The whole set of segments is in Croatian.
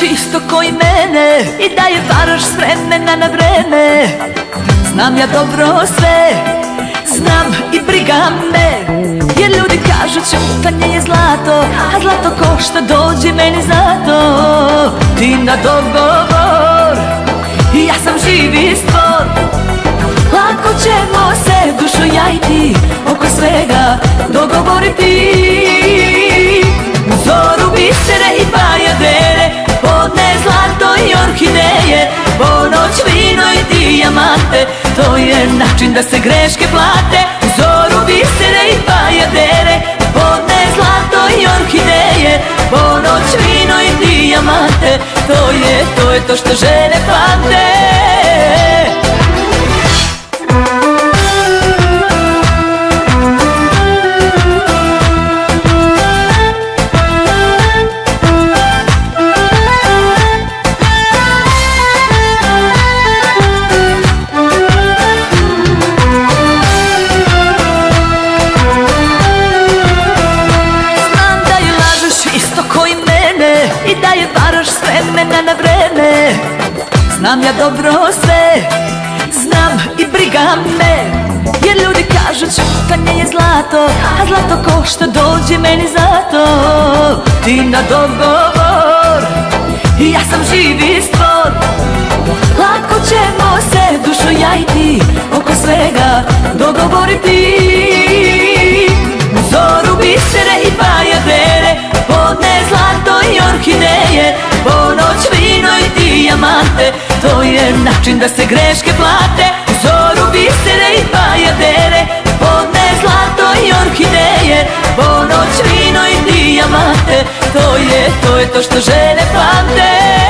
isto koji mene I da je varaš s vremena na vreme. Znam ja dobro sve Znam i briga me. Jer ljudi kažu čutanje je zlato A zlato košta dođi meni zato Ti na dogovor ja sam živi stvor. Lako ćemo se dušo ja i ti Oko svega način da se greške plate U zoru bisere i bajadere Podne zlato i orhideje Ponoć vino i dijamante To je, to je to što žene pamte vremena na vreme. Znam ja dobro sve Znam i briga me. Jer ljudi kažu čutanje je zlato A zlato košta dođi meni zato Ti na dogovor ja sam živi stvor. Lako ćemo se dušo ja i ti Oko svega dogovoriti da se greške plate. U zoru bisere i bajadere Podne zlato i orhideje. Ponoć vino i dijamante To je, to je to što žene pamte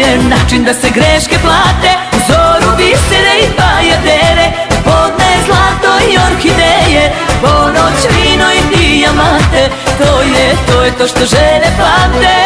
je način da se greške plate. U zoru bisere i bajadere Podne zlato i orhideje. Ponoć vino i dijamante To je, to je to što žene pamte